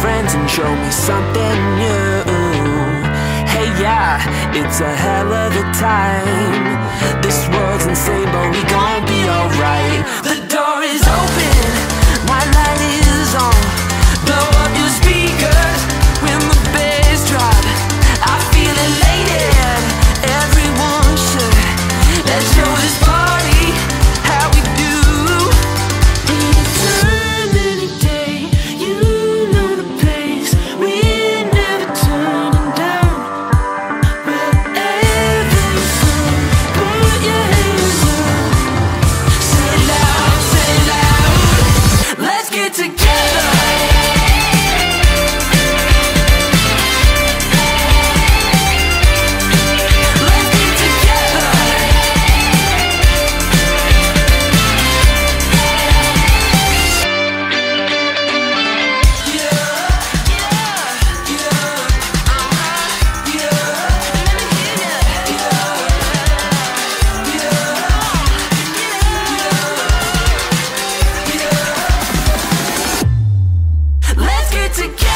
friends and show me something new. Hey yeah, it's a hell of a time. This world's insane but we gon' To keep.